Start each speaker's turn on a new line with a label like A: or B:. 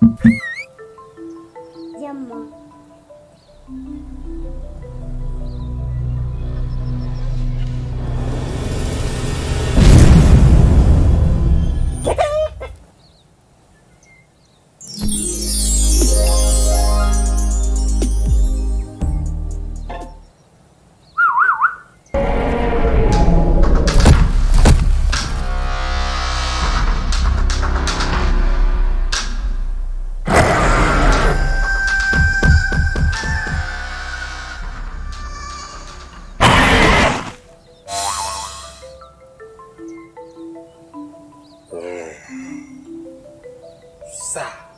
A: Thank
B: you
C: força.